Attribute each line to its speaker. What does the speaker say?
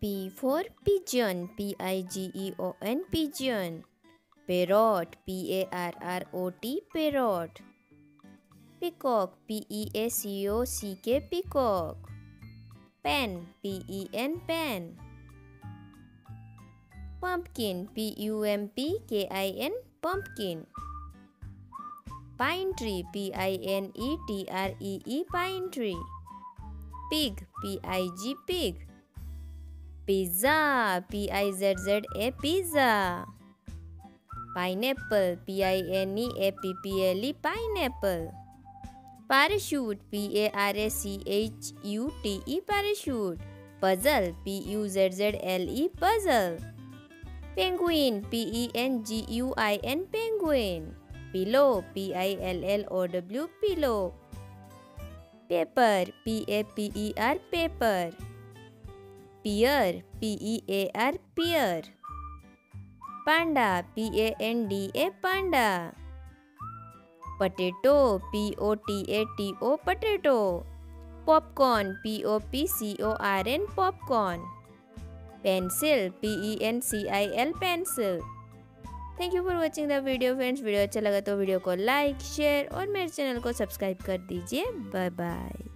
Speaker 1: P for pigeon, P I G E O N, pigeon. Parrot, P A R R O T, parrot. Peacock, P E A C O C K, peacock. Pen, P E N, pen. Pumpkin, P U M P K I N, pumpkin. Pine tree, P I N E T R E E, pine tree. Pig, P I G, pig. Pizza, P I Z Z A, pizza. Pineapple, P I N E A P P L E, pineapple. Parachute, P A R A C H U T E, parachute. Puzzle, P U Z Z L E, puzzle. Penguin, P E N G U I N, penguin. Pillow, P I L L O W, pillow. Paper, P A P E R, paper. Pear P E A R pear. Panda P A N D A panda. Potato P O T A T O potato. Popcorn P O P C O R N popcorn. Pencil P E N C I L pencil. Thank you for watching the video friends video अच्छा लगा तो video को like share और मेरे channel को subscribe कर दीजिए। Bye bye